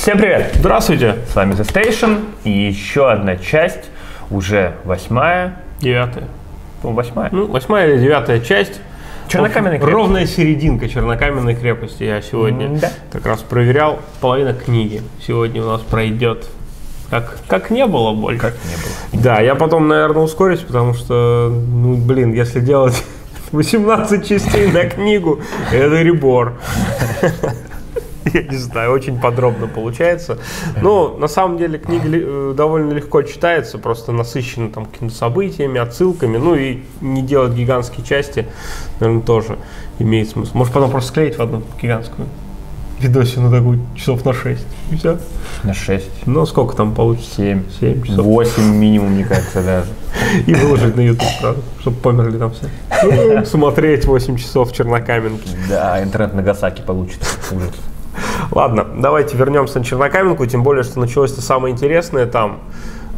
Всем привет! Здравствуйте! С вами The Station и еще одна часть, уже восьмая, Девятая. ну, восьмая. Ну, восьмая или девятая часть. Чернокаменной крепости. Ровная серединка чернокаменной крепости. Я сегодня да. как раз проверял. Половина книги сегодня у нас пройдет. Как, как не было больше. Как не было. Да, я потом, наверное, ускорюсь, потому что, ну, блин, если делать 18 частей на книгу, это ребор. Я не знаю, очень подробно получается. Но на самом деле книга э, довольно легко читается, просто насыщена там какими-то событиями, отсылками. Ну и не делать гигантские части, наверное, тоже имеет смысл. Может потом просто склеить в одну гигантскую видосину такую часов на 6. И все. На 6, Ну, сколько там получится? 7, 7 часов. 8 минимум, мне кажется, даже. И выложить на YouTube, правда, чтобы померли там все. Ну, Смотреть 8 часов Чернокаменки. Да, интернет Нагасаки получится. Ужас. Ладно, давайте вернемся на Чернокаменку, тем более, что началось-то самое интересное там.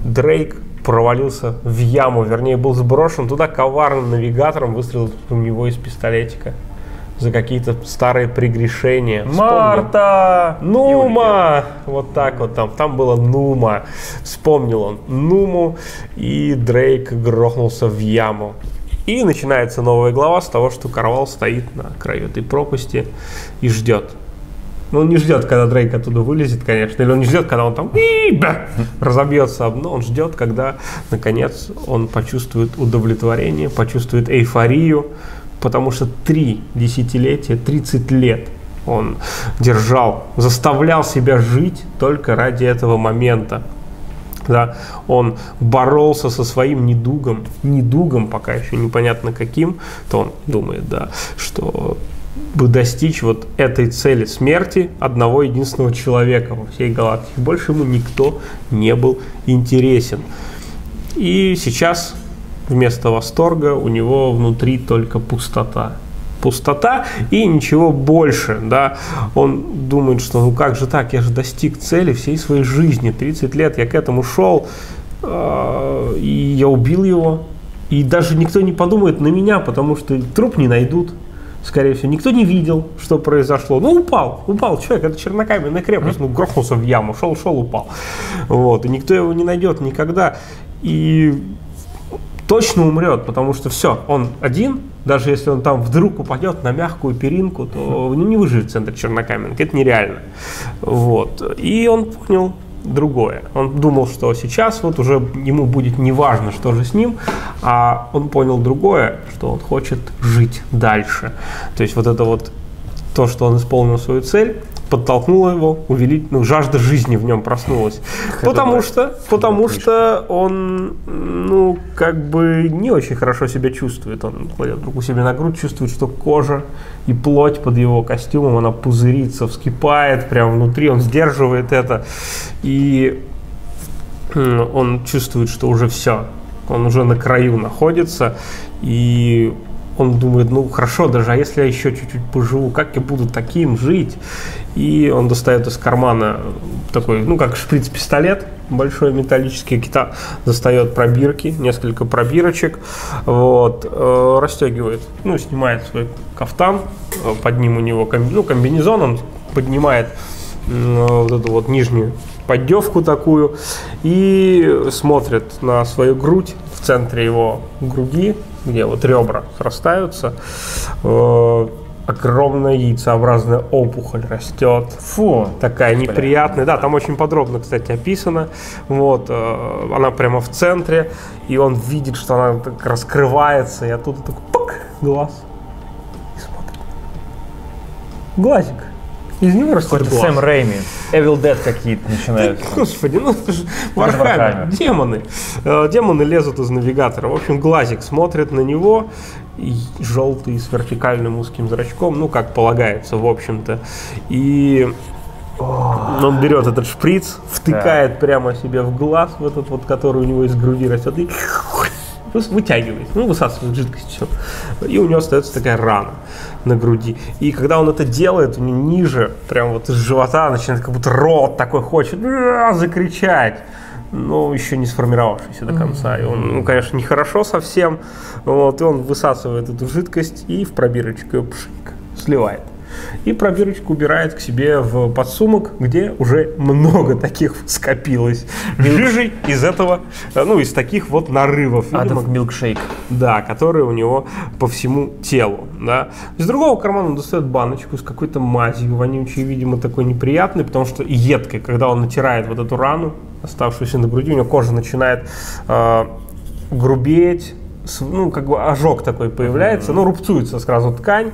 Дрейк провалился в яму, вернее, был сброшен туда коварным навигатором, выстрелил в него из пистолетика за какие-то старые прегрешения. Вспомнил. Марта! Нума! Вот так вот там. Там было Нума. Вспомнил он Нуму, и Дрейк грохнулся в яму. И начинается новая глава с того, что Карвал стоит на краю этой пропасти и ждет. Ну, он не ждет, когда Дрейк оттуда вылезет, конечно, или он не ждет, когда он там разобьется. Об дно, он ждет, когда, наконец, он почувствует удовлетворение, почувствует эйфорию, потому что три десятилетия, 30 лет он держал, заставлял себя жить только ради этого момента. Да, он боролся со своим недугом, недугом пока еще непонятно каким, то он думает, да, что бы достичь вот этой цели смерти одного единственного человека во всей галактике. Больше ему никто не был интересен. И сейчас вместо восторга у него внутри только пустота. Пустота и ничего больше, да. Он думает, что ну как же так, я же достиг цели всей своей жизни, 30 лет я к этому шел, э, и я убил его, и даже никто не подумает на меня, потому что труп не найдут, скорее всего. Никто не видел, что произошло. Ну, упал, упал человек, это чернокаменная крепость, ну, грохнулся в яму, шел, шел, упал. Вот, и никто его не найдет никогда. И точно умрет, потому что все, он один, даже если он там вдруг упадет на мягкую перинку, то ну, не выживет в центре Чернокаменки, это нереально. Вот. И он понял другое. Он думал, что сейчас вот уже ему будет не важно, что же с ним, а он понял другое, что он хочет жить дальше. То есть вот это вот то, что он исполнил свою цель, подтолкнуло его увеличить, ну, жажда жизни в нем проснулась. Потому что, потому что он, ну, как бы не очень хорошо себя чувствует. Он кладет руку себе на грудь, чувствует, что кожа и плоть под его костюмом, она пузырится, вскипает прямо внутри, он сдерживает это. И он чувствует, что уже все, он уже на краю находится, и он думает, ну хорошо, даже а если я еще чуть-чуть поживу, как я буду таким жить? И он достает из кармана такой, ну как шприц-пистолет, большой металлический, кита, достает пробирки, несколько пробирочек, вот, э, расстегивает, ну, снимает свой кафтан, э, под ним у него комби- ну, комбинезон, он поднимает м, вот эту вот нижнюю поддевку такую и смотрит на свою грудь в центре его груди, где вот ребра срастаются, э, огромная яйцеобразная опухоль растет. Фу. Такая неприятная, да, там очень подробно, кстати, описано. Вот, э, она прямо в центре, и он видит, что она так раскрывается, и оттуда такой пук, глаз. И смотрит. Глазик. Из него растет Какой-то глаз. Сэм Рэйми. Evil Dead какие-то начинаются. Господи, ну это же Вархаммер. Демоны. Э, Демоны лезут из навигатора. В общем, глазик смотрит на него, желтый, с вертикальным узким зрачком, ну, как полагается, в общем-то. И он берет этот шприц, втыкает прямо себе в глаз, в этот вот, который у него из груди растет, и просто вытягивает, ну, высасывает жидкость все. И у него остается такая рана на груди. И когда он это делает, у него ниже, прям вот из живота начинает как будто рот такой хочет «А!» закричать. Но еще не сформировавшийся до конца. И он, ну, конечно, нехорошо совсем. Вот, и он высасывает эту жидкость и в пробирочку ее пшик, сливает. и пробирочку убирает к себе в подсумок, где уже много таких скопилось жижей из этого, ну, из таких вот нарывов. Адов милкшейк. Да, которые у него по всему телу, да. Из другого кармана он достает баночку с какой-то мазью вонючей, видимо, такой неприятной, потому что едкой, когда он натирает вот эту рану, оставшуюся на груди, у него кожа начинает э, грубеть, ну, как бы ожог такой появляется, ну, рубцуется сразу ткань,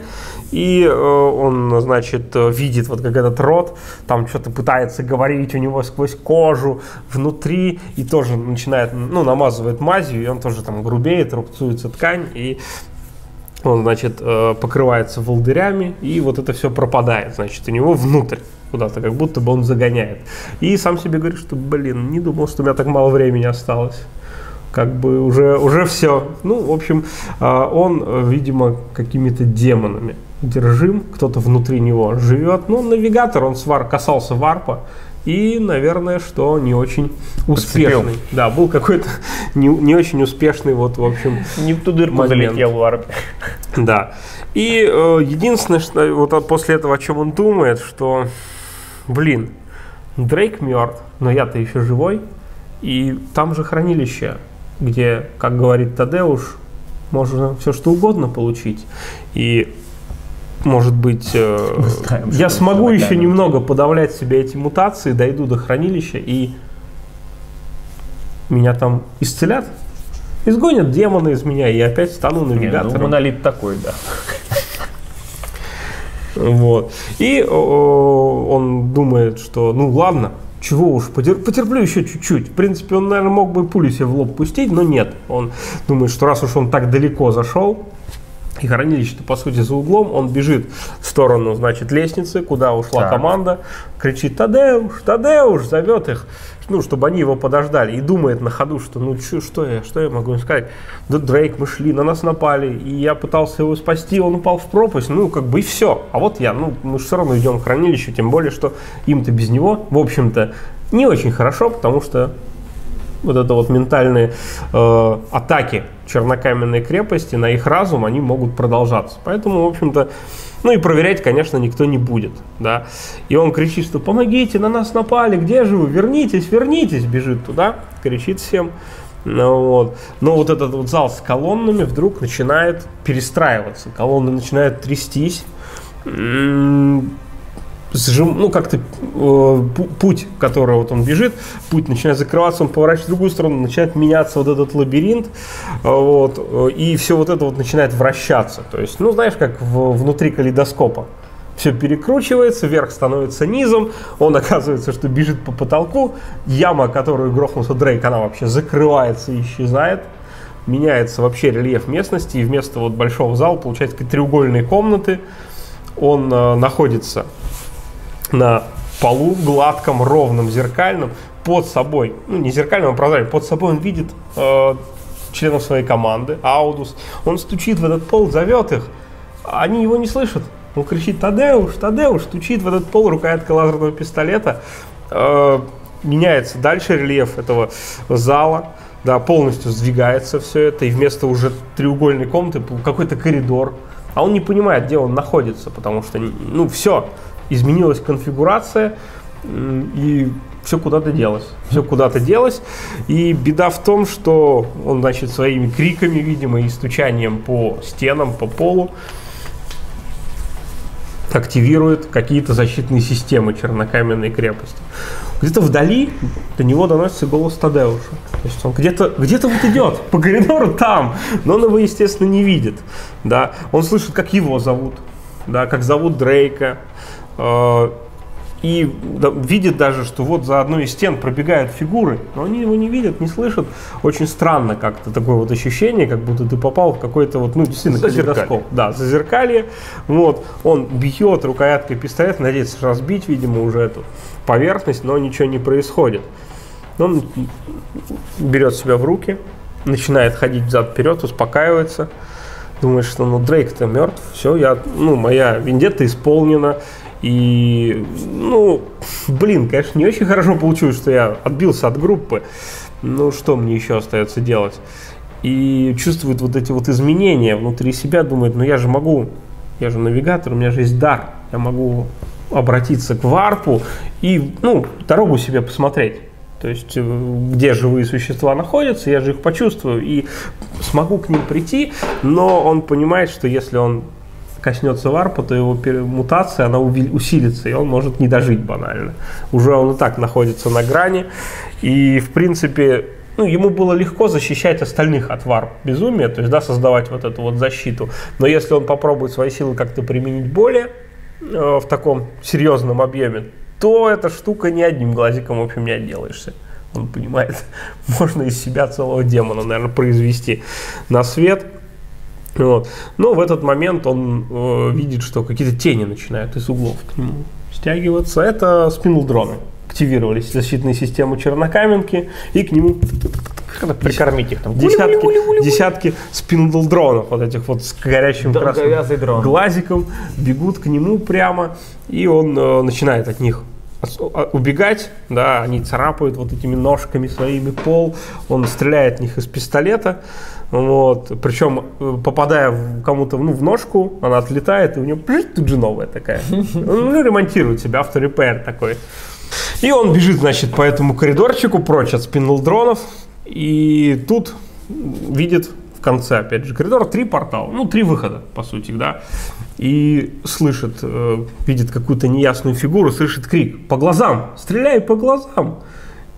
и э, он, значит, видит вот как этот рот, там что-то пытается говорить у него сквозь кожу внутри, и тоже начинает, ну, намазывает мазью, и он тоже там грубеет, рубцуется ткань, и он, значит, э, покрывается волдырями, и вот это все пропадает, значит, у него внутрь куда-то, как будто бы он загоняет. И сам себе говорит, что, блин, не думал, что у меня так мало времени осталось как бы уже, уже все. Ну, в общем, а, он, видимо, какими-то демонами держим, кто-то внутри него живет. Ну, навигатор, он свар, касался варпа, и, наверное, что не очень успешный. Подцепил. Да, был какой-то не, не очень успешный, вот, в общем, Не в ту дырку залетел варп. Да. И э, единственное, что вот после этого, о чем он думает, что, блин, Дрейк мертв, но я-то еще живой, и там же хранилище где, как говорит Тадеуш, можно все что угодно получить. И может быть, э, знаем, я смогу еще немного подавлять себе эти мутации, дойду до хранилища и меня там исцелят, изгонят демоны из меня, и я опять стану навигатором. Не, ну, монолит такой, да. Вот. И о, он думает, что ну ладно, чего уж, потерплю еще чуть-чуть. В принципе, он, наверное, мог бы пулю себе в лоб пустить, но нет. Он думает, что раз уж он так далеко зашел, и хранилище-то, по сути, за углом, он бежит в сторону, значит, лестницы, куда ушла так. команда, кричит «Тадеуш! Тадеуш!» зовет их, ну, чтобы они его подождали, и думает на ходу, что ну, чё, что я, что я могу им сказать? Да, Дрейк, мы шли, на нас напали, и я пытался его спасти, он упал в пропасть, ну, как бы и все. А вот я, ну, мы все равно идем к хранилищу, тем более, что им-то без него, в общем-то, не очень хорошо, потому что вот это вот ментальные э, атаки чернокаменной крепости на их разум, они могут продолжаться. Поэтому, в общем-то, ну и проверять, конечно, никто не будет, да. И он кричит, что помогите, на нас напали, где же вы, вернитесь, вернитесь, бежит туда, кричит всем. Ну, вот. Но вот этот вот зал с колоннами вдруг начинает перестраиваться, колонны начинают трястись, сжим, ну как-то э, путь, который вот он бежит, путь начинает закрываться, он поворачивает в другую сторону, начинает меняться вот этот лабиринт, э, вот, э, и все вот это вот начинает вращаться. То есть, ну знаешь, как в, внутри калейдоскопа. Все перекручивается, вверх становится низом, он оказывается, что бежит по потолку, яма, которую грохнулся Дрейк, она вообще закрывается и исчезает меняется вообще рельеф местности, и вместо вот большого зала получается треугольные комнаты. Он э, находится на полу гладком, ровном, зеркальном, под собой, ну не зеркальным, а прозрачным, под собой он видит э, членов своей команды, Аудус. Он стучит в этот пол, зовет их, а они его не слышат. Он кричит «Тадеуш, Тадеуш!» стучит в этот пол рукоятка лазерного пистолета. Э, меняется дальше рельеф этого зала, да, полностью сдвигается все это, и вместо уже треугольной комнаты какой-то коридор. А он не понимает, где он находится, потому что, ну, все, изменилась конфигурация, и все куда-то делось. Все куда-то делось. И беда в том, что он, значит, своими криками, видимо, и стучанием по стенам, по полу активирует какие-то защитные системы чернокаменной крепости. Где-то вдали до него доносится голос Тадеуша. То есть он где-то где вот идет по коридору там, но он его, естественно, не видит. Да? Он слышит, как его зовут, да, как зовут Дрейка, и видит даже, что вот за одной из стен пробегают фигуры, но они его не видят, не слышат. Очень странно как-то такое вот ощущение, как будто ты попал в какой-то вот, ну, действительно, калейдоскоп. Да, зазеркалье. Вот, он бьет рукояткой пистолета, надеется разбить, видимо, уже эту поверхность, но ничего не происходит. Он берет себя в руки, начинает ходить взад-вперед, успокаивается, думает, что ну Дрейк-то мертв, все, я, ну, моя вендетта исполнена, и, ну, блин, конечно, не очень хорошо получилось, что я отбился от группы. Ну, что мне еще остается делать? И чувствует вот эти вот изменения внутри себя, думает, ну я же могу я же навигатор, у меня же есть дар, я могу обратиться к варпу и, ну, дорогу себе посмотреть. То есть, э, где живые существа находятся, я же их почувствую и смогу к ним прийти, но он понимает, что если он коснется варпа, то его мутация, она усилится, и он может не дожить банально. Уже он и так находится на грани, и, в принципе, ну, ему было легко защищать остальных от варп безумия, то есть, да, создавать вот эту вот защиту. Но если он попробует свои силы как-то применить более э, в таком серьезном объеме, то эта штука ни одним глазиком, в общем, не отделаешься. Он понимает, можно из себя целого демона, наверное, произвести на свет. Вот. Но в этот момент он э, видит, что какие-то тени начинают из углов к нему стягиваться. Это спинл-дроны. Активировались защитные системы Чернокаменки, и к нему прикормить их там. Десятки, десятки спиндл-дронов, вот этих вот с горящим красным глазиком, бегут к нему прямо, и он э, начинает от них убегать, да, они царапают вот этими ножками своими пол, он стреляет в них из пистолета, вот, причем э, попадая кому-то ну, в ножку, она отлетает, и у него тут же новая такая. Ну, ремонтирует себя, авторепейр такой. И он бежит, значит, по этому коридорчику прочь от спиннел-дронов, и тут видит в конце, опять же, коридора три портала, ну, три выхода, по сути, да, и слышит, э, видит какую-то неясную фигуру, слышит крик «По глазам! Стреляй по глазам!»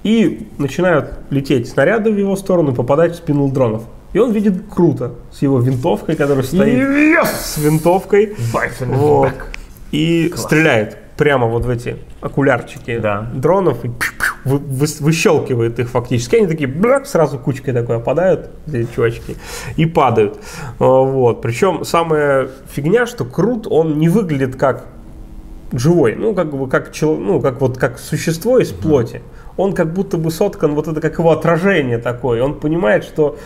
И начинают лететь снаряды в его сторону, попадать в спину дронов. И он видит круто с его винтовкой, которая стоит yes! с винтовкой. Вот, и Класс. стреляет прямо вот в эти окулярчики да. дронов и вы, вы, выщелкивает их фактически. Они такие бляк, сразу кучкой такой опадают, эти чувачки, и падают. А, вот. Причем самая фигня, что Крут, он не выглядит как живой, ну, как бы, как, ну, как вот, как существо из плоти. Он как будто бы соткан, вот это как его отражение такое. Он понимает, что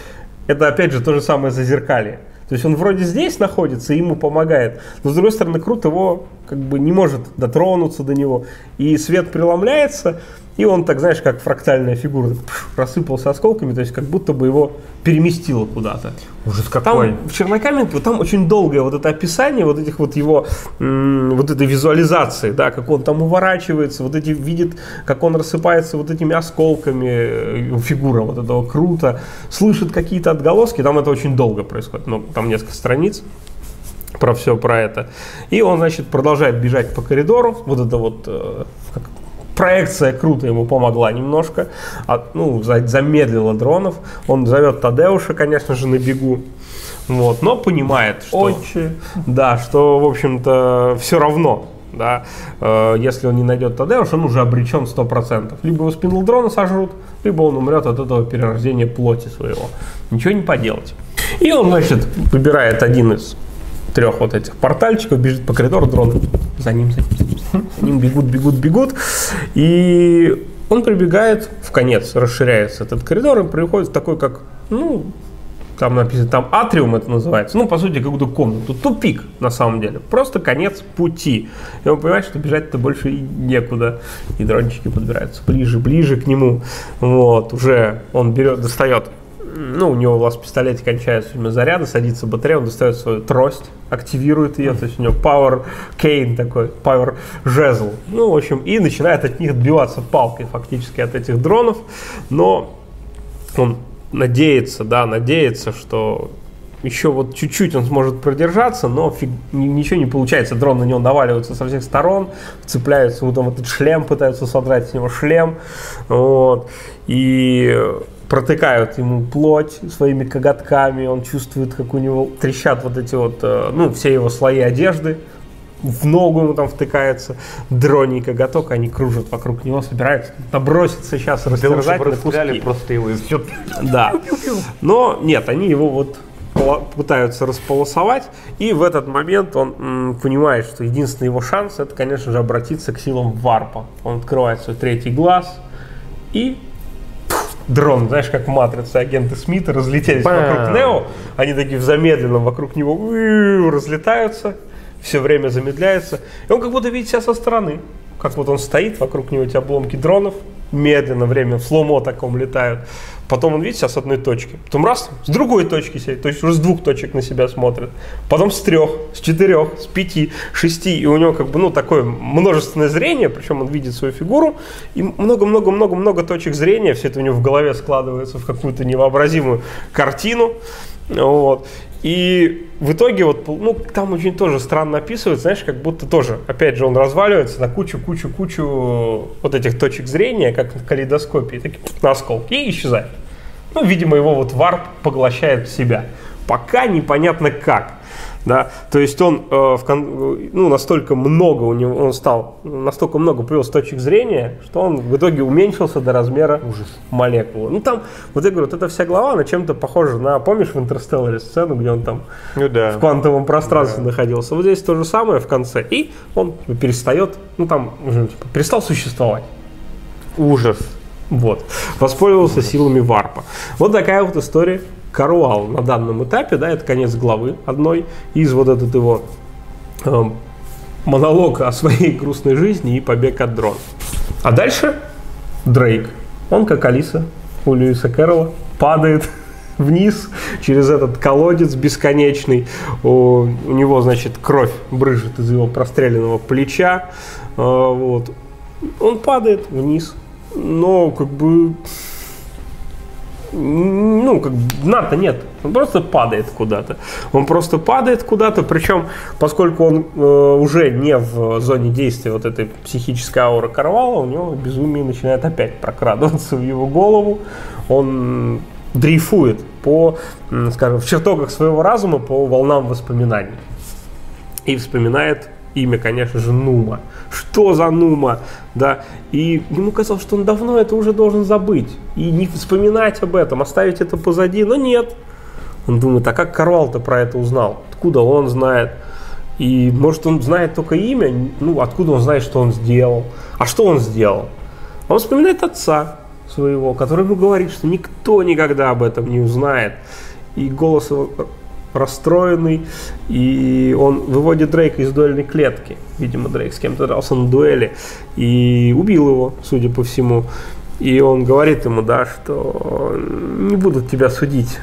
это, опять же, то же самое зазеркалье. То есть он вроде здесь находится, ему помогает, но с другой стороны Крут его как бы не может дотронуться до него. И свет преломляется, и он так, знаешь, как фрактальная фигура, рассыпался осколками, то есть как будто бы его переместило куда-то. Ужас какой. Там в Чернокаменке там очень долгое вот это описание вот этих вот его, вот этой визуализации, да, как он там уворачивается, вот эти видит, как он рассыпается вот этими осколками, э, фигура вот этого круто, слышит какие-то отголоски, там это очень долго происходит, ну, там несколько страниц про все про это. И он, значит, продолжает бежать по коридору, вот это вот, э, проекция круто ему помогла немножко, от, ну, замедлила дронов. Он зовет Тадеуша, конечно же, на бегу. Вот, но понимает, что, Отче. да, что, в общем-то, все равно, да, э, если он не найдет Тадеуш, он уже обречен 100%. Либо его спинл дрона сожрут, либо он умрет от этого перерождения плоти своего. Ничего не поделать. И он, значит, выбирает один из трех вот этих портальчиков, бежит по коридору, дроны за ним, за ним, за ним бегут, бегут, бегут. И он прибегает в конец, расширяется этот коридор и приходит в такой, как, ну, там написано, там атриум это называется, ну, по сути, какую-то комнату, тупик, на самом деле, просто конец пути. И он понимает, что бежать-то больше и некуда, и дрончики подбираются ближе, ближе к нему, вот, уже он берет, достает ну, у него у вас в пистолете кончается время заряда, садится батарея, он достает свою трость, активирует ее, то есть у него power cane такой, power жезл. Ну, в общем, и начинает от них отбиваться палкой фактически от этих дронов, но он надеется, да, надеется, что еще вот чуть-чуть он сможет продержаться, но фиг, ничего не получается. Дрон на него наваливается со всех сторон, цепляются, вот он этот шлем, пытаются содрать с него шлем. Вот. И протыкают ему плоть своими коготками, он чувствует, как у него трещат вот эти вот, э, ну, все его слои одежды, в ногу ему там втыкается дроний коготок, они кружат вокруг него, собираются наброситься сейчас, растерзать на куски. просто его и все. Да. Но нет, они его вот пытаются располосовать, и в этот момент он м, понимает, что единственный его шанс это, конечно же, обратиться к силам варпа. Он открывает свой третий глаз и дрон, знаешь, как в «Матрице» агенты Смита разлетелись вокруг Нео, они такие в замедленном вокруг него разлетаются, все время замедляется, и он как будто видит себя со стороны, как вот он стоит, вокруг него эти обломки дронов, медленно, время в сломо таком летают. Потом он, видит сейчас с одной точки. Потом раз, с другой точки сидит. То есть уже с двух точек на себя смотрит. Потом с трех, с четырех, с пяти, шести. И у него как бы, ну, такое множественное зрение. Причем он видит свою фигуру. И много-много-много-много точек зрения. Все это у него в голове складывается в какую-то невообразимую картину. Вот. И в итоге вот, ну, там очень тоже странно описывают, знаешь, как будто тоже, опять же, он разваливается на кучу-кучу-кучу вот этих точек зрения, как в калейдоскопе, такие на осколки, и исчезает. Ну, видимо, его вот варп поглощает в себя. Пока непонятно как да, то есть он э, в, ну, настолько много у него, он стал, настолько много привел точек зрения, что он в итоге уменьшился до размера Ужас. молекулы. Ну там, вот я говорю, вот эта вся глава, она чем-то похожа на, помнишь в Интерстелларе сцену, где он там ну, да. в квантовом пространстве да. находился. Вот здесь то же самое в конце, и он перестает, ну там, уже, типа, перестал существовать. Ужас. Вот. Воспользовался Ужас. силами варпа. Вот такая вот история Каруал на данном этапе, да, это конец главы одной из вот этот его э, монолог о своей грустной жизни и побег от дрона. А дальше Дрейк. Он, как Алиса у Льюиса Кэрролла, падает вниз через этот колодец бесконечный. У, у него, значит, кровь брыжет из его простреленного плеча. Э, вот. Он падает вниз. Но как бы ну, как дна-то нет, он просто падает куда-то. Он просто падает куда-то, причем, поскольку он э, уже не в зоне действия вот этой психической ауры Карвала, у него безумие начинает опять прокрадываться в его голову. Он дрейфует по, скажем, в чертогах своего разума по волнам воспоминаний. И вспоминает имя, конечно же, Нума. Что за Нума? Да, и ему казалось, что он давно это уже должен забыть. И не вспоминать об этом, оставить это позади. Но нет. Он думает, а как Карвал-то про это узнал? Откуда он знает? И может он знает только имя? Ну, откуда он знает, что он сделал? А что он сделал? Он вспоминает отца своего, который ему говорит, что никто никогда об этом не узнает. И голос его расстроенный, и он выводит Дрейка из дуэльной клетки. Видимо, Дрейк с кем-то дрался на дуэли и убил его, судя по всему. И он говорит ему, да, что не будут тебя судить.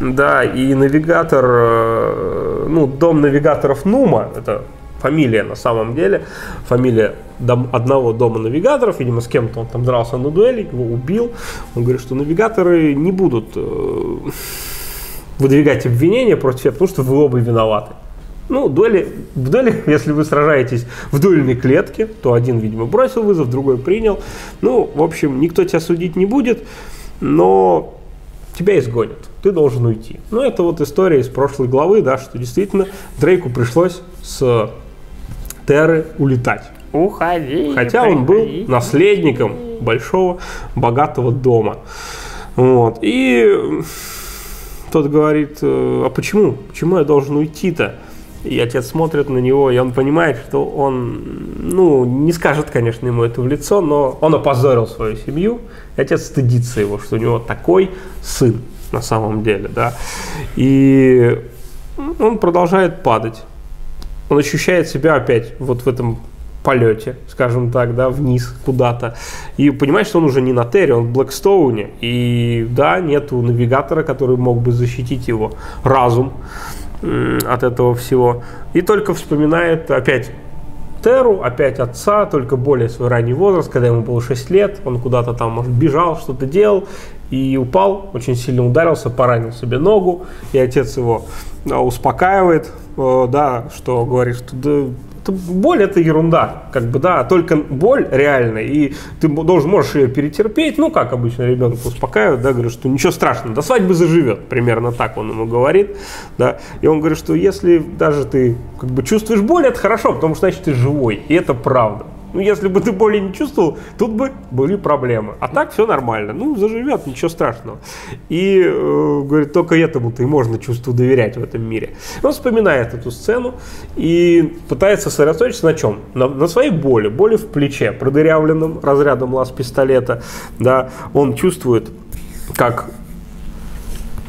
Да, и навигатор, э, ну, дом навигаторов Нума, это фамилия на самом деле, фамилия дом, одного дома навигаторов, видимо, с кем-то он там дрался на дуэли, его убил. Он говорит, что навигаторы не будут э, выдвигать обвинения против себя, потому что вы оба виноваты. Ну, дуэли, в дуэли, если вы сражаетесь в дуэльной клетке, то один, видимо, бросил вызов, другой принял. Ну, в общем, никто тебя судить не будет, но тебя изгонят, ты должен уйти. Ну, это вот история из прошлой главы, да, что действительно Дрейку пришлось с Терры улетать. Уходи. Хотя приходи. он был наследником большого, богатого дома. Вот. И тот говорит, «Э, а почему? Почему я должен уйти-то? И отец смотрит на него, и он понимает, что он, ну, не скажет, конечно, ему это в лицо, но он опозорил свою семью, и отец стыдится его, что у него такой сын на самом деле, да. И он продолжает падать. Он ощущает себя опять вот в этом полете, скажем так, да, вниз куда-то. И понимаешь, что он уже не на Терре, он в Блэкстоуне. И да, нету навигатора, который мог бы защитить его разум от этого всего. И только вспоминает опять Теру, опять отца, только более свой ранний возраст, когда ему было 6 лет, он куда-то там, может, бежал, что-то делал, и упал, очень сильно ударился, поранил себе ногу, и отец его успокаивает, э, да, что говорит, что да, боль это ерунда, как бы, да, только боль реальная, и ты должен, можешь ее перетерпеть, ну, как обычно ребенка успокаивают, да, говорят, что ничего страшного, до свадьбы заживет, примерно так он ему говорит, да, и он говорит, что если даже ты, как бы, чувствуешь боль, это хорошо, потому что, значит, ты живой, и это правда. Ну, если бы ты боли не чувствовал, тут бы были проблемы. А так все нормально. Ну, заживет, ничего страшного. И, э, говорит, только этому-то и можно чувству доверять в этом мире. Он вспоминает эту сцену и пытается сосредоточиться на чем? На, на своей боли. Боли в плече, продырявленном разрядом лаз пистолета. Да, он чувствует, как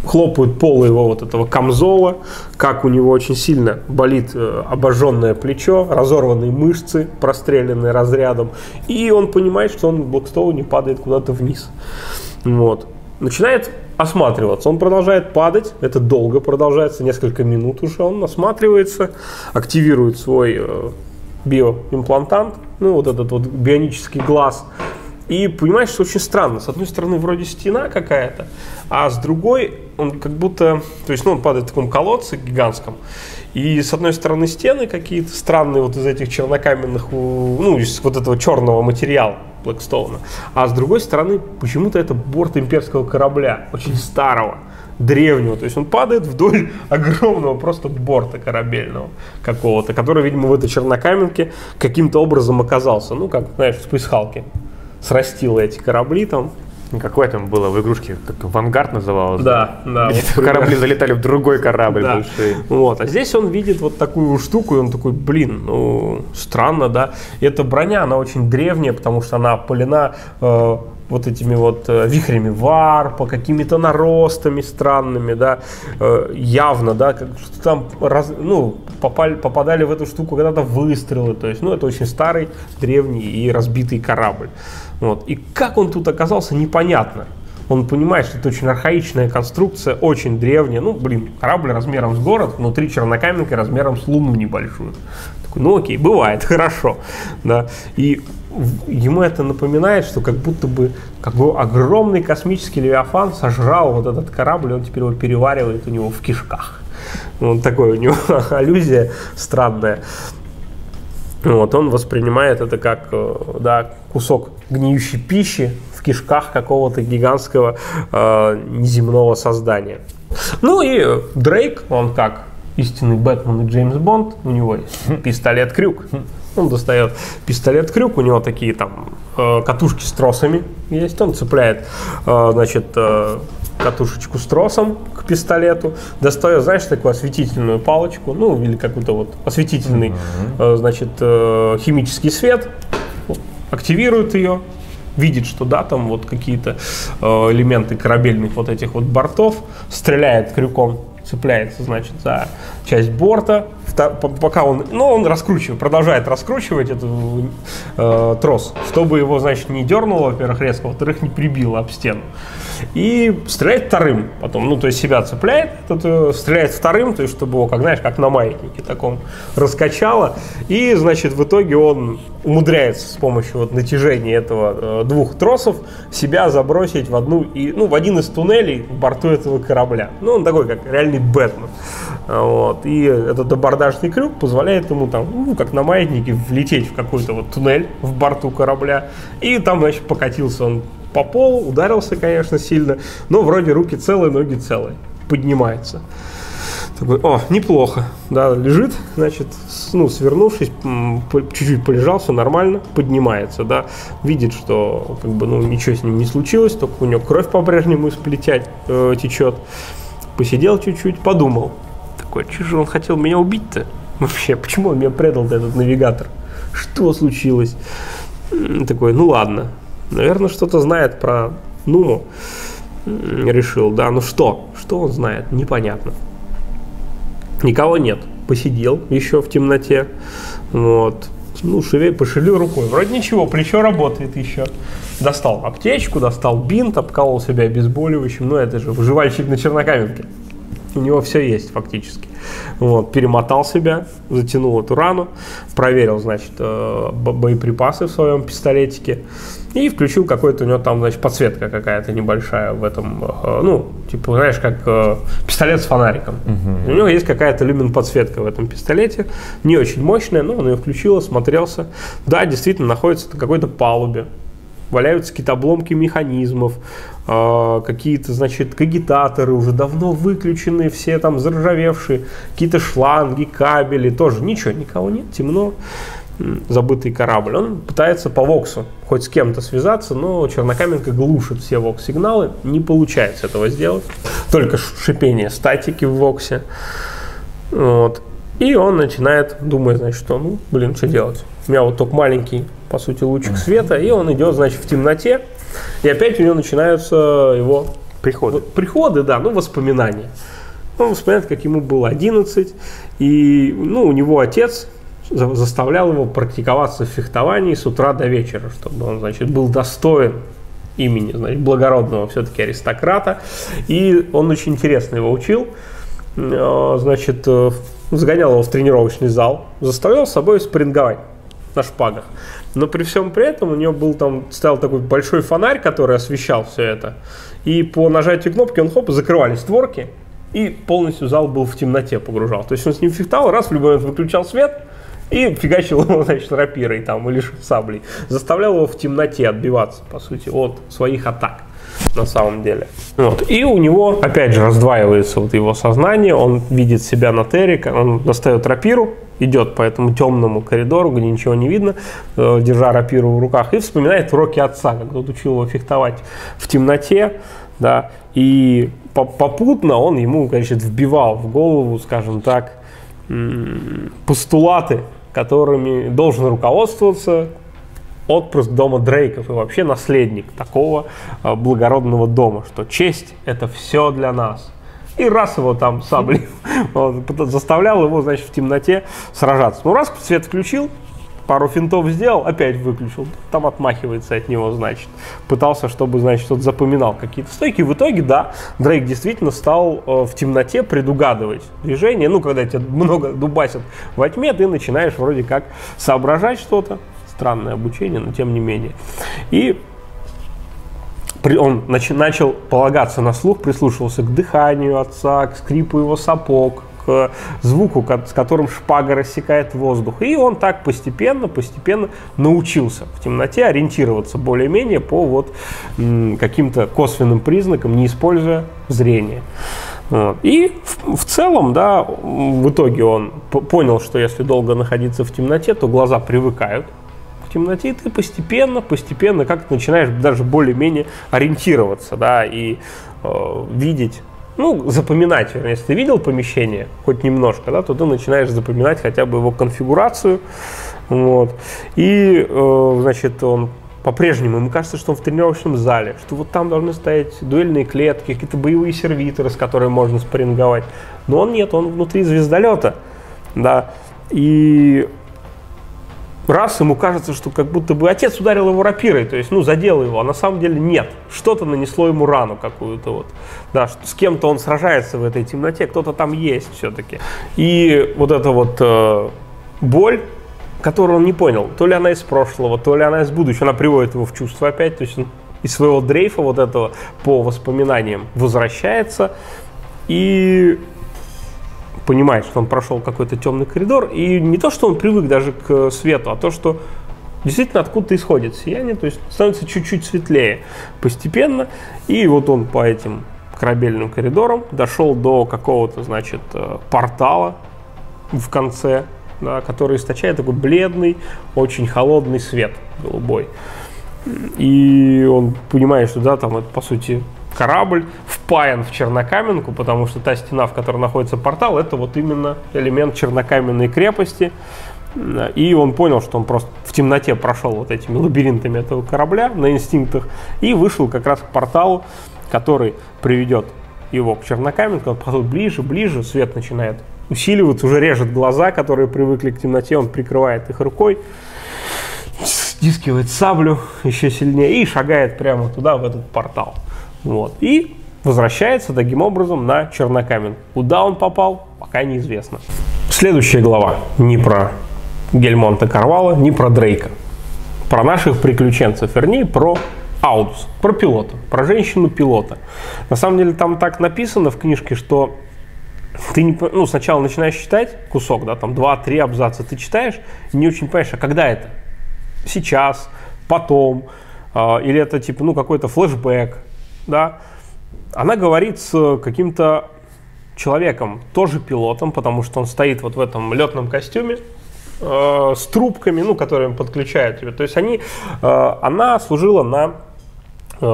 хлопают полы его вот этого камзола, как у него очень сильно болит э, обожженное плечо, разорванные мышцы, простреленные разрядом, и он понимает, что он Блэкстоуне падает куда-то вниз. Вот. Начинает осматриваться. Он продолжает падать, это долго продолжается, несколько минут уже. Он осматривается, активирует свой э, биоимплантант, ну вот этот вот бионический глаз, и понимаешь, что очень странно. С одной стороны, вроде стена какая-то, а с другой он как будто, то есть, ну, он падает в таком колодце гигантском, и с одной стороны стены какие-то странные вот из этих чернокаменных, ну, из вот этого черного материала Блэкстоуна, а с другой стороны почему-то это борт имперского корабля, очень старого древнего. То есть он падает вдоль огромного просто борта корабельного какого-то, который, видимо, в этой чернокаменке каким-то образом оказался. Ну, как, знаешь, в Спейсхалке срастила эти корабли там. Какое там было в игрушке, как «Авангард» называлось? Да, да. Где вот корабли залетали в другой корабль да. большой. Вот, а здесь он видит вот такую штуку, и он такой, блин, ну, странно, да. И эта броня, она очень древняя, потому что она опылена э, вот этими вот э, вихрями варпа, какими-то наростами странными, да, э, явно, да, как там, раз, ну, попали, попадали в эту штуку когда-то выстрелы, то есть, ну, это очень старый, древний и разбитый корабль. Вот. И как он тут оказался, непонятно. Он понимает, что это очень архаичная конструкция, очень древняя. Ну, блин, корабль размером с город, внутри чернокаменка размером с луну небольшую. Такой, ну окей, бывает, хорошо. Да. И ему это напоминает, что как будто бы как бы огромный космический левиафан сожрал вот этот корабль, и он теперь его переваривает у него в кишках. Вот такой у него аллюзия странная. Вот, он воспринимает это как э, да, кусок гниющей пищи в кишках какого-то гигантского э, неземного создания. Ну и Дрейк, он как истинный Бэтмен и Джеймс Бонд, у него есть пистолет-крюк. Он достает пистолет-крюк, у него такие там э, катушки с тросами есть, он цепляет, э, значит, э, катушечку с тросом к пистолету, достает, знаешь, такую осветительную палочку, ну, или какой-то вот осветительный, mm-hmm. значит, химический свет, активирует ее, видит, что да, там вот какие-то элементы корабельных вот этих вот бортов, стреляет крюком, цепляется, значит, за часть борта, пока он, ну, он раскручивает, продолжает раскручивать этот э, трос, чтобы его, значит, не дернуло, во-первых, резко, во-вторых, не прибило об стену. И стреляет вторым потом, ну, то есть себя цепляет, этот, э, стреляет вторым, то есть чтобы его, как, знаешь, как на маятнике таком раскачало. И, значит, в итоге он умудряется с помощью вот натяжения этого э, двух тросов себя забросить в одну, и, ну, в один из туннелей в борту этого корабля. Ну, он такой, как реальный Бэтмен. Вот. И этот абордажный крюк позволяет ему там, ну, как на маятнике, влететь в какой-то вот туннель в борту корабля. И там, значит, покатился он по полу, ударился, конечно, сильно, но вроде руки целые, ноги целые, поднимается. Такой, о, неплохо, да, лежит, значит, ну, свернувшись, чуть-чуть полежал, все нормально, поднимается, да, видит, что, как бы, ну, ничего с ним не случилось, только у него кровь по-прежнему из плетя э, течет. Посидел чуть-чуть, подумал, такой, что же он хотел меня убить-то? Вообще, почему он меня предал этот навигатор? Что случилось? Такой, ну ладно, наверное, что-то знает про Нуму. Решил, да, ну что? Что он знает? Непонятно. Никого нет. Посидел еще в темноте. Вот. Ну, шевель, пошевелил рукой. Вроде ничего, плечо работает еще. Достал аптечку, достал бинт, обколол себя обезболивающим. Ну, это же выживальщик на Чернокаменке у него все есть фактически. Вот, перемотал себя, затянул эту рану, проверил, значит, э, боеприпасы в своем пистолетике и включил какой-то у него там, значит, подсветка какая-то небольшая в этом, э, ну, типа, знаешь, как э, пистолет с фонариком. Uh-huh. У него есть какая-то люмен подсветка в этом пистолете, не очень мощная, но он ее включил, смотрелся. Да, действительно, находится на какой-то палубе валяются какие-то обломки механизмов, э, какие-то, значит, кагитаторы уже давно выключены, все там заржавевшие, какие-то шланги, кабели, тоже ничего, никого нет, темно, забытый корабль. Он пытается по Воксу хоть с кем-то связаться, но Чернокаменко глушит все Вокс-сигналы, не получается этого сделать, только шипение статики в Воксе. Вот. И он начинает, думает, значит, что, ну, блин, что делать? У меня вот только маленький по сути, лучик света, и он идет, значит, в темноте, и опять у него начинаются его Приходы. Приходы, да, ну, воспоминания. Он вспоминает, как ему было 11, и, ну, у него отец заставлял его практиковаться в фехтовании с утра до вечера, чтобы он, значит, был достоин имени, значит, благородного все-таки аристократа. И он очень интересно его учил. Э, Значит, э, загонял его в тренировочный зал, заставлял с собой спринговать на шпагах. Но при всем при этом у него был там, стоял такой большой фонарь, который освещал все это. И по нажатию кнопки он хоп, закрывались створки, и полностью зал был в темноте погружал. То есть он с ним фехтовал, раз в любой момент выключал свет, и фигачил его, значит, рапирой там или саблей. Заставлял его в темноте отбиваться, по сути, от своих атак на самом деле. Вот. И у него, опять же, раздваивается вот его сознание, он видит себя на Террика, он достает рапиру, идет по этому темному коридору, где ничего не видно, э, держа рапиру в руках, и вспоминает уроки отца, как тот учил его фехтовать в темноте, да, и по- попутно он ему, конечно, вбивал в голову, скажем так, постулаты, которыми должен руководствоваться отпрыск дома Дрейков и вообще наследник такого э, благородного дома, что честь – это все для нас. И раз его там саблей он заставлял его, значит, в темноте сражаться. Ну, раз свет включил, пару финтов сделал, опять выключил, там отмахивается от него, значит. Пытался, чтобы, значит, тот запоминал какие-то стойки. В итоге, да, Дрейк действительно стал э, в темноте предугадывать движение. Ну, когда тебя много дубасят во тьме, ты начинаешь вроде как соображать что-то. Странное обучение, но тем не менее. И он начал полагаться на слух, прислушивался к дыханию отца, к скрипу его сапог, к звуку, с которым шпага рассекает воздух. И он так постепенно, постепенно научился в темноте ориентироваться более-менее по вот каким-то косвенным признакам, не используя зрение. И в, в целом, да, в итоге он понял, что если долго находиться в темноте, то глаза привыкают в темноте, и ты постепенно, постепенно как начинаешь даже более-менее ориентироваться, да, и э, видеть, ну, запоминать, вернее, если ты видел помещение хоть немножко, да, то ты начинаешь запоминать хотя бы его конфигурацию, вот, и, э, значит, он по-прежнему, ему кажется, что он в тренировочном зале, что вот там должны стоять дуэльные клетки, какие-то боевые сервиторы, с которыми можно спарринговать. Но он нет, он внутри звездолета, да, и раз ему кажется, что как будто бы отец ударил его рапирой, то есть, ну, задел его, а на самом деле нет. Что-то нанесло ему рану какую-то вот. Да, с кем-то он сражается в этой темноте, кто-то там есть все-таки. И вот эта вот э, боль, которую он не понял, то ли она из прошлого, то ли она из будущего, она приводит его в чувство опять, то есть он из своего дрейфа вот этого по воспоминаниям возвращается и понимает, что он прошел какой-то темный коридор, и не то, что он привык даже к свету, а то, что действительно откуда-то исходит сияние, то есть становится чуть-чуть светлее постепенно, и вот он по этим корабельным коридорам дошел до какого-то, значит, э, портала в конце, да, который источает такой бледный, очень холодный свет голубой. И он понимает, что да, там это по сути корабль впаян в чернокаменку, потому что та стена, в которой находится портал, это вот именно элемент чернокаменной крепости. И он понял, что он просто в темноте прошел вот этими лабиринтами этого корабля на инстинктах и вышел как раз к порталу, который приведет его к чернокаменке. Он подходит ближе, ближе, свет начинает усиливаться, уже режет глаза, которые привыкли к темноте, он прикрывает их рукой, стискивает саблю еще сильнее и шагает прямо туда, в этот портал. Вот. И возвращается таким образом на Чернокамен. Куда он попал, пока неизвестно. Следующая глава не про Гельмонта Карвала, не про Дрейка. Про наших приключенцев, вернее, про Аудус, про пилота, про женщину-пилота. На самом деле там так написано в книжке, что ты не, ну, сначала начинаешь читать кусок, да, там 2-3 абзаца ты читаешь, не очень понимаешь, а когда это? Сейчас, потом, а, или это типа, ну, какой-то флешбэк, да. Она говорит с каким-то человеком, тоже пилотом, потому что он стоит вот в этом летном костюме, э, с трубками, ну, которые подключают тебя. То есть они, э, она служила на э,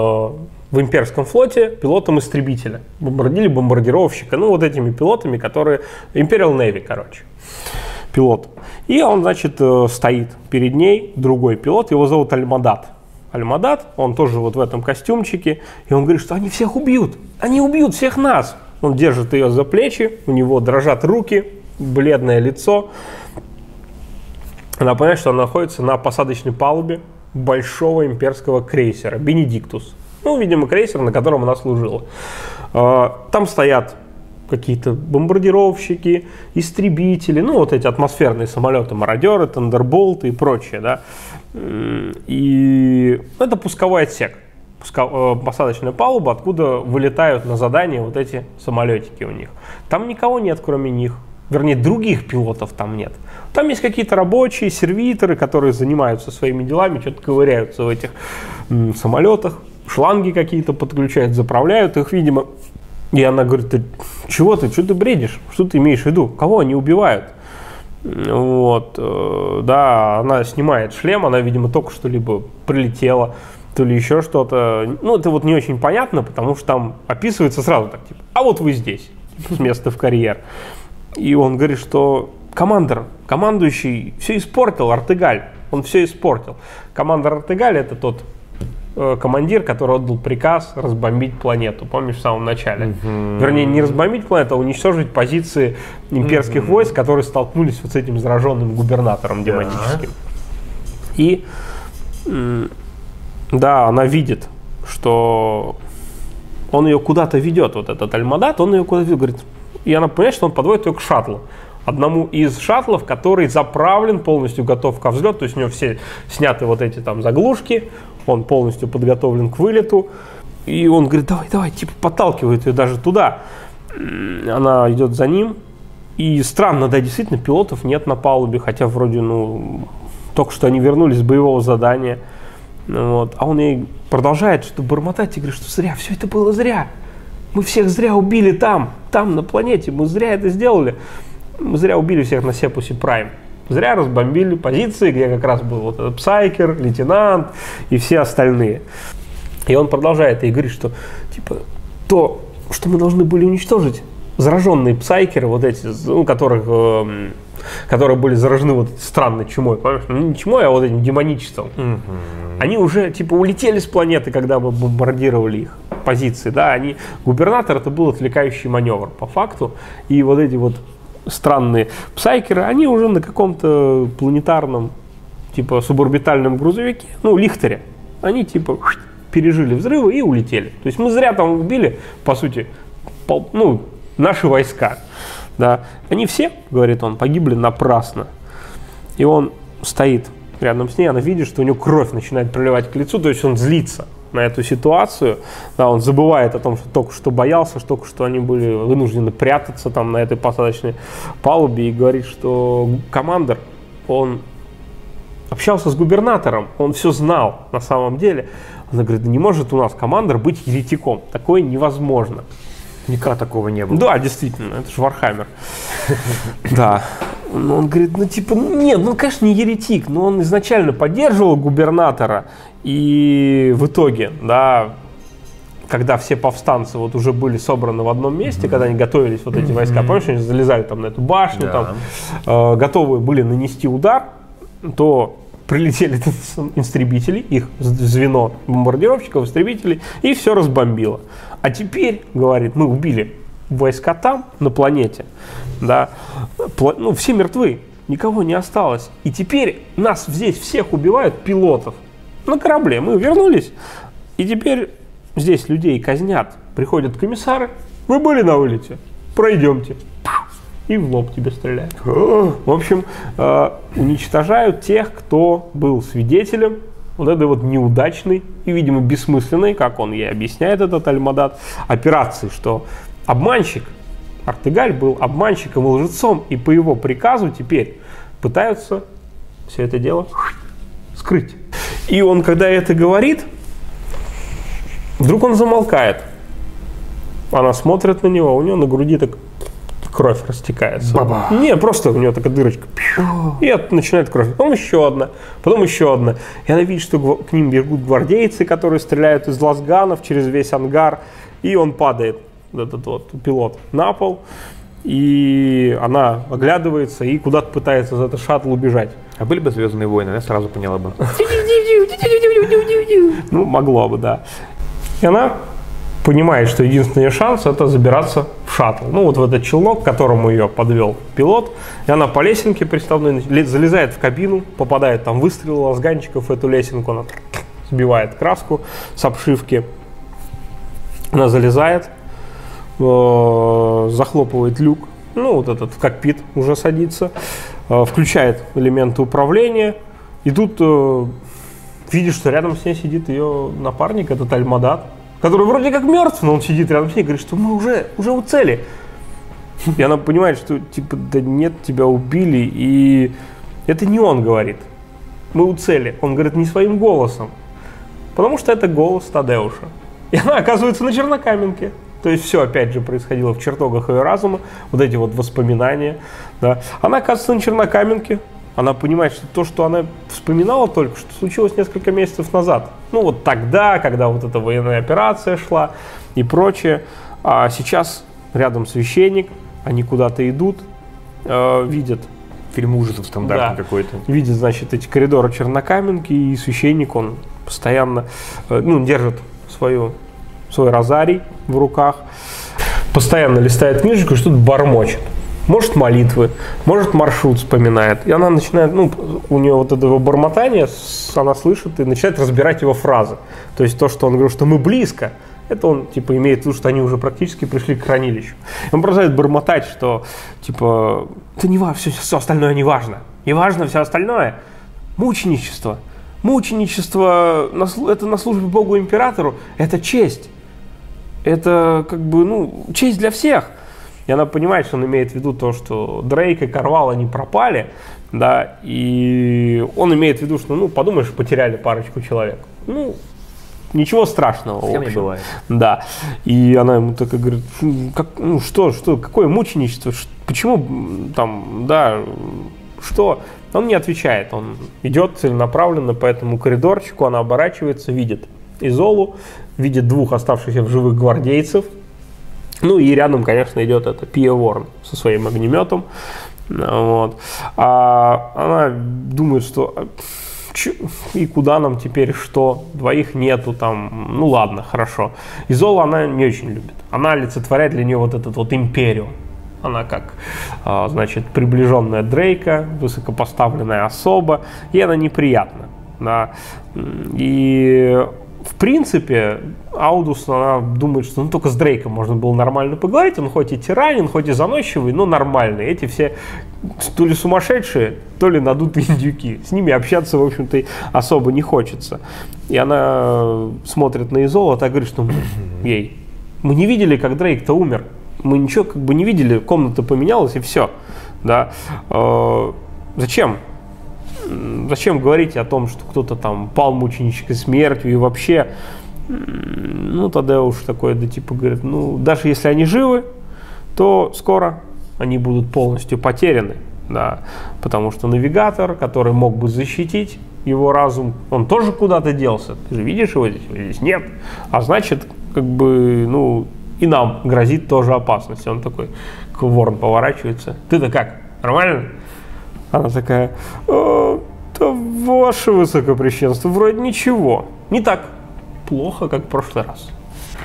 в имперском флоте пилотом истребителя, бомбардили бомбардировщика, ну вот этими пилотами, которые Imperial Navy, короче, пилот. И он, значит, э, стоит перед ней, другой пилот, его зовут Альмадат. Альмадат, он тоже вот в этом костюмчике, и он говорит, что они всех убьют, они убьют всех нас. Он держит ее за плечи, у него дрожат руки, бледное лицо. Она понимает, что она находится на посадочной палубе большого имперского крейсера «Бенедиктус». Ну, видимо, крейсер, на котором она служила. А, там стоят какие-то бомбардировщики, истребители, ну, вот эти атмосферные самолеты, мародеры, тандерболты и прочее, да. И это пусковой отсек, э, посадочная палуба, откуда вылетают на задание вот эти самолетики у них. Там никого нет, кроме них. Вернее, других пилотов там нет. Там есть какие-то рабочие, сервиторы, которые занимаются своими делами, что-то ковыряются в этих самолетах, шланги какие-то подключают, заправляют их, видимо. И она говорит, ты чего ты, что ты бредишь, что ты имеешь в виду, кого они убивают? Вот, э, да, она снимает шлем, она, видимо, только что либо прилетела, то ли еще что-то. Ну, это вот не очень понятно, потому что там описывается сразу так, типа, а вот вы здесь, типа, с места в карьер. И он говорит, что командир, командующий все испортил, Артегаль, он все испортил. Командор Артегаль это тот командир, который отдал приказ разбомбить планету, помнишь, в самом начале. Uh-huh. Вернее, не разбомбить планету, а уничтожить позиции имперских uh-huh. войск, которые столкнулись вот с этим зараженным губернатором демоническим. Yeah. И да, она видит, что он ее куда-то ведет, вот этот Альмадат, он ее куда-то ведет, говорит, и она понимает, что он подводит ее к шаттлу одному из шаттлов, который заправлен, полностью готов ко взлету, то есть у него все сняты вот эти там заглушки, он полностью подготовлен к вылету. И он говорит, давай, давай, типа подталкивает ее даже туда. Она идет за ним. И странно, да, действительно, пилотов нет на палубе, хотя вроде, ну, только что они вернулись с боевого задания. Вот. А он ей продолжает что бормотать и говорит, что зря, все это было зря. Мы всех зря убили там, там на планете, мы зря это сделали. Мы зря убили всех на Сепусе Прайм. Зря разбомбили позиции, где как раз был вот этот Псайкер, лейтенант и все остальные. И он продолжает и говорит, что типа то, что мы должны были уничтожить, зараженные псайкеры, вот эти, ну, которых, э, которые были заражены вот странной чумой, понимаешь? Ну, не чумой, а вот этим демоничеством. Угу. Они уже, типа, улетели с планеты, когда мы бомбардировали их позиции, да, они, губернатор это был отвлекающий маневр по факту, и вот эти вот странные псайкеры, они уже на каком-то планетарном, типа суборбитальном грузовике, ну, лихтере, они типа пережили взрывы и улетели. То есть мы зря там убили, по сути, пол, ну, наши войска. Да. Они все, говорит он, погибли напрасно. И он стоит рядом с ней, она видит, что у него кровь начинает проливать к лицу, то есть он злится на эту ситуацию. Да, он забывает о том, что только что боялся, что только что они были вынуждены прятаться там на этой посадочной палубе и говорит, что командир, он общался с губернатором, он все знал на самом деле. Она говорит, не может у нас командир быть еретиком, такое невозможно. Никогда такого не было. Да, действительно, это же Вархаммер. Да. Но он говорит, ну типа, нет, ну конечно не еретик, но он изначально поддерживал губернатора, и в итоге, да, когда все повстанцы вот уже были собраны в одном месте, mm-hmm. когда они готовились, вот эти войска, mm-hmm. помнишь, они залезали там на эту башню, yeah. там, э, готовы были нанести удар, то прилетели истребители, их звено бомбардировщиков, истребителей, и все разбомбило. А теперь, говорит, мы убили войска там, на планете, да, ну, все мертвы, никого не осталось. И теперь нас здесь всех убивают пилотов на корабле. Мы вернулись, и теперь здесь людей казнят. Приходят комиссары, вы были на вылете, пройдемте. И в лоб тебе стреляют. В общем, э, уничтожают тех, кто был свидетелем вот этой вот неудачной и, видимо, бессмысленной, как он ей объясняет этот Альмадат, операции, что обманщик, Артегаль был обманщиком и лжецом, и по его приказу теперь пытаются все это дело скрыть. И он, когда это говорит, вдруг он замолкает. Она смотрит на него, у него на груди так кровь растекается. Баба. Не, просто у него такая дырочка. И от, начинает кровь. Потом еще одна, потом еще одна. И она видит, что к ним бегут гвардейцы, которые стреляют из лазганов через весь ангар. И он падает, этот вот пилот, на пол. И она оглядывается и куда-то пытается за этот шаттл убежать. А были бы Звездные войны, я сразу поняла бы. Ну, могло бы, да. И она понимает, что единственный шанс это забираться в шаттл. Ну, вот в этот челнок, к которому ее подвел пилот. И она по лесенке приставной залезает в кабину, попадает там выстрел лазганчиков в эту лесенку, она сбивает краску с обшивки. Она залезает, э, захлопывает люк, ну, вот этот в кокпит уже садится, э, включает элементы управления, и тут э, видишь, что рядом с ней сидит ее напарник, этот Альмадат, который вроде как мертв, но он сидит рядом с ней и говорит, что мы уже, уже у цели. И она понимает, что типа, да нет, тебя убили, и это не он говорит. Мы у цели. Он говорит не своим голосом. Потому что это голос Тадеуша. И она оказывается на Чернокаменке. То есть все, опять же, происходило в чертогах ее разума, вот эти вот воспоминания. Да. Она оказывается на Чернокаменке, она понимает, что то, что она вспоминала только, что случилось несколько месяцев назад. Ну вот тогда, когда вот эта военная операция шла и прочее. А сейчас рядом священник, они куда-то идут, э, видят Фильм ужасов стандартный Да. какой-то. видит, значит, эти коридоры Чернокаменки, и священник, он постоянно, э, ну, держит свою, свой розарий в руках, постоянно листает книжечку и что-то бормочет. Может молитвы, может маршрут вспоминает. И она начинает, ну, у нее вот этого бормотания, с- она слышит и начинает разбирать его фразы. То есть то, что он говорил, что мы близко, это он, типа, имеет в виду, что они уже практически пришли к хранилищу. Он продолжает бормотать, что, типа, это не важно, все, все остальное не важно. Не важно все остальное. Мученичество. Мученичество, это на службе Богу Императору, это честь. Это, как бы, ну, честь для всех. И она понимает, что он имеет в виду то, что Дрейк и Карвал, они пропали, да, и он имеет в виду, что, ну, подумаешь, потеряли парочку человек. Ну, ничего страшного. С кем не бывает. Да. И она ему так и говорит, «Фу, как, ну что, что, какое мученичество, Ш- почему там, да, что? Он не отвечает, он идет целенаправленно по этому коридорчику, она оборачивается, видит Изолу, видит двух оставшихся в живых гвардейцев, ну и рядом, конечно, идет это Пия Ворн со своим огнеметом. Вот. А она думает, что а, и куда нам теперь что? Двоих нету там. Ну ладно, хорошо. Изола она не очень любит. Она олицетворяет для нее вот этот вот империю. Она как, а, значит, приближенная Дрейка, высокопоставленная особа, и она неприятна. Да. И в принципе, Аудус, она думает, что ну, только с Дрейком можно было нормально поговорить. Он хоть и тиранин, хоть и заносчивый, но нормальный. Эти все то ли сумасшедшие, то ли надутые индюки. С ними общаться, в общем-то, особо не хочется. И она смотрит на Изола, так говорит, что ей, мы не видели, как Дрейк-то умер. Мы ничего как бы не видели, комната поменялась и все. Да. Э, Зачем? Зачем говорить о том, что кто-то там пал мученической смертью и вообще, ну тогда уж такое, да типа говорит, ну даже если они живы, то скоро они будут полностью потеряны, да, потому что навигатор, который мог бы защитить его разум, он тоже куда-то делся. Ты же видишь его здесь? Его здесь нет. А значит, как бы, ну, и нам грозит тоже опасность. Он такой к Ворон поворачивается. Ты-то как? Нормально? Она такая, «Э, да ваше высокопрещенство, вроде ничего. Не так плохо, как в прошлый раз.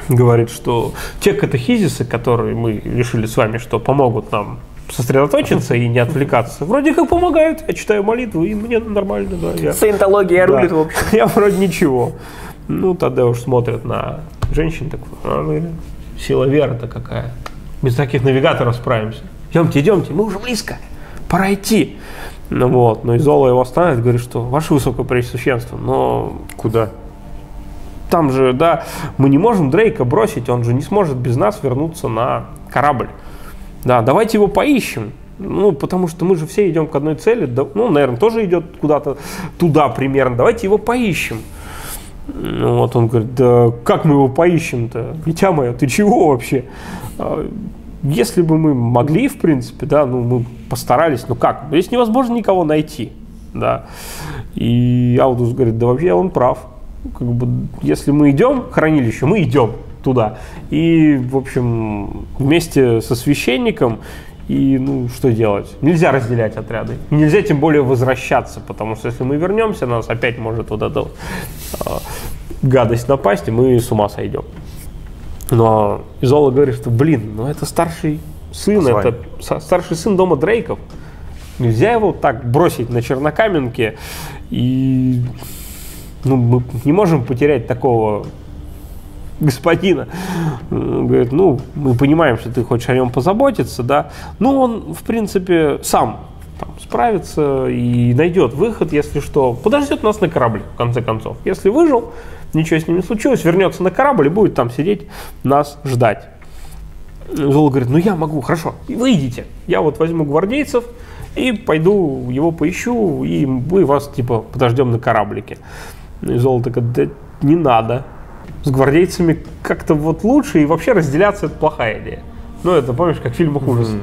Говорит, что те катехизисы, которые мы решили с вами, что помогут нам сосредоточиться и не отвлекаться, вроде как помогают. Я читаю молитву, и мне нормально, да. Я, Саентология да. рулит, в общем. Я вроде ничего. Ну, тогда уж смотрят на женщин, так, «А, сила веры-то какая. Без таких навигаторов справимся. Идемте, идемте, мы уже близко. Пора идти. Ну вот, но Изола его останавливает, говорит, что ваше высокопресвященство, но Куда? там же, да, мы не можем Дрейка бросить, он же не сможет без нас вернуться на корабль. Да, давайте его поищем. Ну, потому что мы же все идем к одной цели. Да, ну, наверное, тоже идет куда-то туда примерно. Давайте его поищем. Ну, вот он говорит, да как мы его поищем-то? Дитя мое, ты чего вообще? Если бы мы могли, в принципе, да, ну, мы постарались, ну как? Здесь невозможно никого найти, да. И Аудус говорит, да вообще он прав. Как бы, если мы идем к хранилищу, мы идем туда. И, в общем, вместе со священником И, ну, что делать? Нельзя разделять отряды. Нельзя тем более возвращаться, потому что если мы вернемся, нас опять может вот эта э, гадость напасть, и мы с ума сойдем. Но Изола говорит, что, блин, ну это старший сын, Позвали. это старший сын дома Дрейков. Нельзя его так бросить на Чернокаменке. И ну, мы не можем потерять такого господина. Он Говорит, ну, мы понимаем, что ты хочешь о нем позаботиться, да. Но он, в принципе, сам справится и найдет выход, если что. Подождет нас на корабле, в конце концов. Если выжил, ничего с ним не случилось, вернется на корабль и будет там сидеть, нас ждать. Зол говорит, ну я могу, хорошо, вы идите. Я вот возьму гвардейцев и пойду его поищу, и мы вас типа подождем на кораблике. И Зол такой, да не надо. С гвардейцами как-то вот лучше, и вообще разделяться это плохая идея. Ну, это помнишь, как в фильмах ужасов.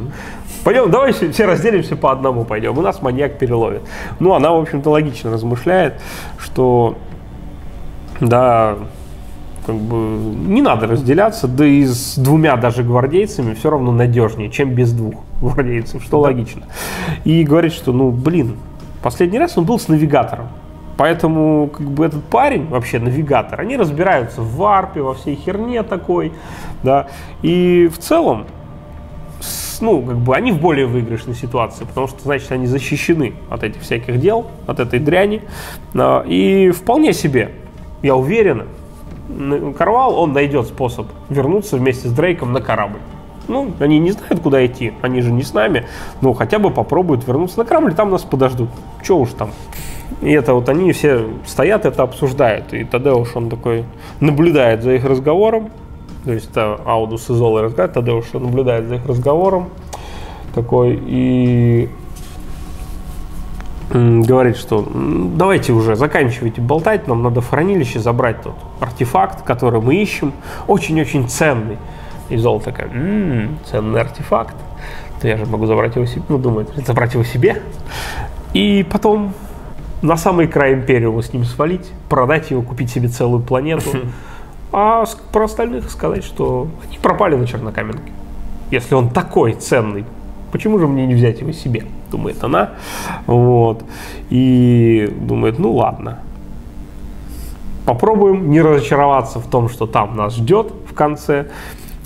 Пойдем, давай все, все разделимся по одному пойдем, и нас маньяк переловит. Ну, она, в общем-то, логично размышляет, что да, как бы не надо разделяться, да и с двумя даже гвардейцами все равно надежнее, чем без двух гвардейцев, что логично. И говорит, что, ну, блин, последний раз он был с навигатором. Поэтому, как бы, этот парень, вообще навигатор, они разбираются в варпе, во всей херне такой, да, и в целом, ну, как бы, они в более выигрышной ситуации, потому что, значит, они защищены от этих всяких дел, от этой дряни, а, и вполне себе, я уверен, Карвал, он найдет способ вернуться вместе с Дрейком на корабль. Ну, они не знают, куда идти, они же не с нами, но хотя бы попробуют вернуться на корабль, там нас подождут. Че уж там. И это вот они все стоят, это обсуждают. И Тадеуш, он такой наблюдает за их разговором. То есть это Аудус и Золой разговаривают, Тадеуш наблюдает за их разговором. Такой и говорит, что «М, давайте уже заканчивайте болтать, нам надо в хранилище забрать тот артефакт, который мы ищем, очень-очень ценный. И Зола такая, «М, ценный артефакт, то я же могу забрать его себе, ну, думает, забрать его себе. И потом на самый край империума с ним свалить, продать его, купить себе целую планету. А про остальных сказать, что они пропали на Чернокаменке. Если он такой ценный, почему же мне не взять его себе? Думает она. Вот. И думает, ну ладно. Попробуем не разочароваться в том, что там нас ждет в конце.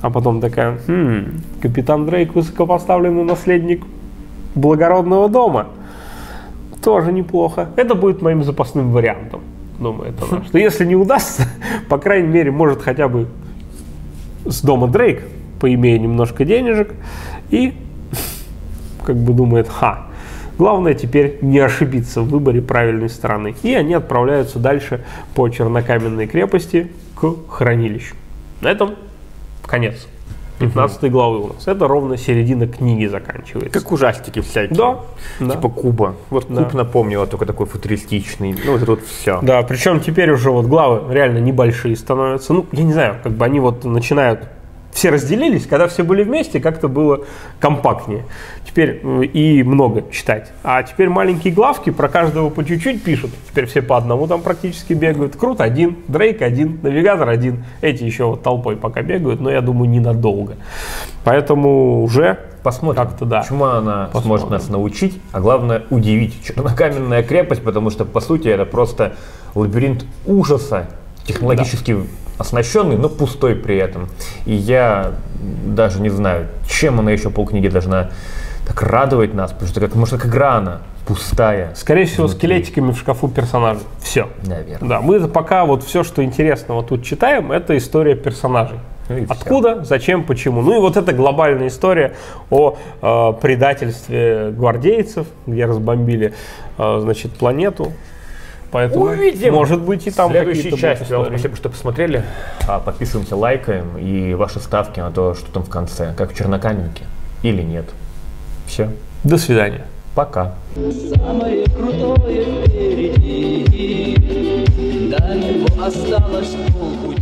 А потом такая, «Хм, капитан Дрейк высокопоставленный наследник благородного дома. Тоже неплохо. Это будет моим запасным вариантом, думает она. Что если не удастся, по крайней мере, может хотя бы с дома Дрейк, поимея немножко денежек, и как бы думает, ха, главное теперь не ошибиться в выборе правильной стороны. И они отправляются дальше по чернокаменной крепости к хранилищу. На этом конец 15 главы у нас. Это ровно середина книги заканчивается. Как ужастики всякие. Да, да. Типа Куба. Вот Да. Куб напомнила, только такой футуристичный. Ну, вот это вот все. Да, причем теперь уже вот главы реально небольшие становятся. Ну, я не знаю, как бы они вот начинают все разделились, когда все были вместе, как-то было компактнее. Теперь э, и много читать. А теперь маленькие главки про каждого по чуть-чуть пишут. Теперь все по одному там практически бегают. Крут один, Дрейк один, Навигатор один. Эти еще вот толпой пока бегают, но я думаю ненадолго. Поэтому уже Посмотрим, Как-то да. чему она сможет нас научить, а главное удивить. Чернокаменная крепость, потому что, по сути, это просто лабиринт ужаса, технологически оснащенный, но пустой при этом. И я даже не знаю, чем она еще полкниги должна так радовать нас, потому что как, может, как игра она пустая. скорее всего, Внутри. скелетиками в шкафу персонажей. Все. Наверное. Да, мы пока вот все, что интересного тут читаем, это история персонажей. Ну. Откуда, зачем, почему. Ну и вот эта глобальная история о э, предательстве гвардейцев, где разбомбили, э, значит, планету. Поэтому Увидим. может быть и там Следующая часть. Спасибо, что посмотрели. А, подписываемся, лайкаем и ваши ставки на то, что там в конце. Как в Чернокаменке. Или нет. Все. До свидания. Пока. Самое крутое впереди. До него осталось полпути.